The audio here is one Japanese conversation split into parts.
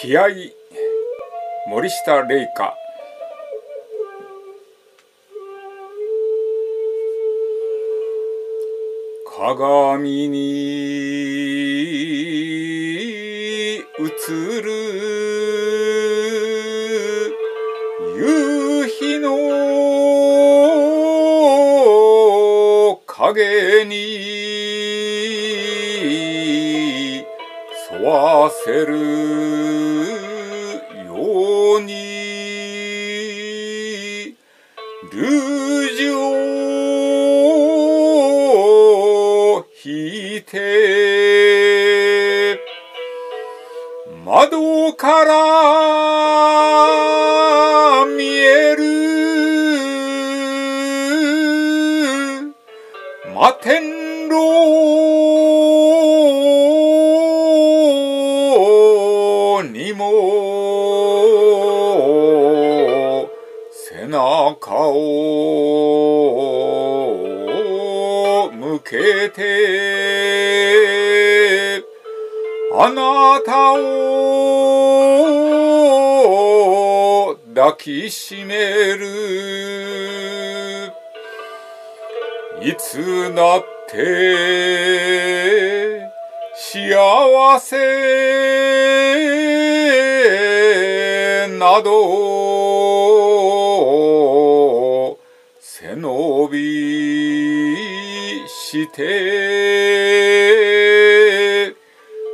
悲哀森下玲香。鏡に映る夕日の影にわせるように。ルージュを引いて。窓から見える。摩天楼。にも背中を向けてあなたを抱きしめる。いつだって幸せ。など。背伸びして。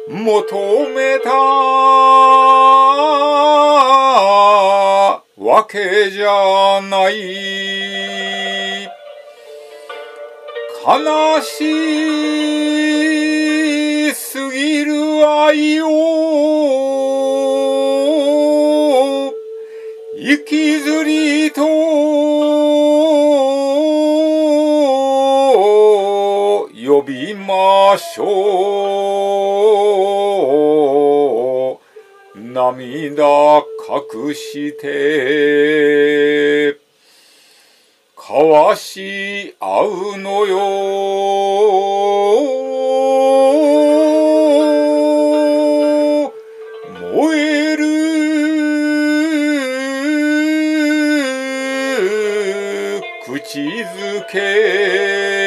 求めたわけじゃない。悲しすぎる愛を。生きずりと呼びましょう。涙隠して交わし合うのよ。口づけ。